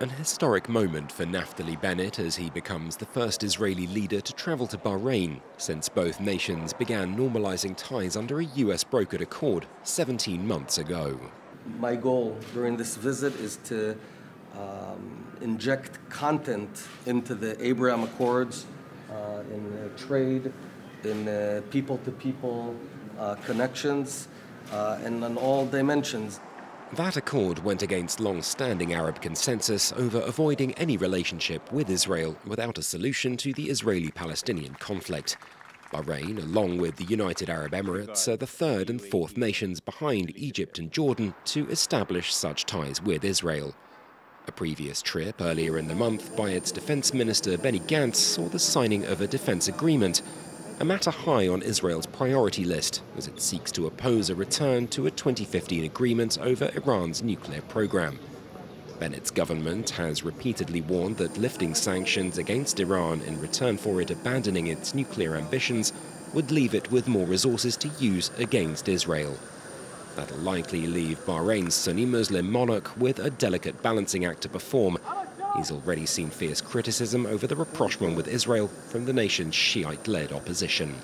An historic moment for Naftali Bennett as he becomes the first Israeli leader to travel to Bahrain since both nations began normalizing ties under a US brokered accord 17 months ago. My goal during this visit is to um, inject content into the Abraham Accords uh, in uh, trade, in people to people connections, uh, and on all dimensions. That accord went against long standing Arab consensus over avoiding any relationship with Israel without a solution to the Israeli Palestinian conflict. Bahrain, along with the United Arab Emirates, are the third and fourth nations behind Egypt and Jordan to establish such ties with Israel. A previous trip earlier in the month by its defense minister Benny Gantz saw the signing of a defense agreement a matter high on Israel's priority list as it seeks to oppose a return to a 2015 agreement over Iran's nuclear program. Bennett's government has repeatedly warned that lifting sanctions against Iran in return for it abandoning its nuclear ambitions would leave it with more resources to use against Israel. That'll likely leave Bahrain's Sunni Muslim monarch with a delicate balancing act to perform He's already seen fierce criticism over the rapprochement with Israel from the nation's Shiite led opposition.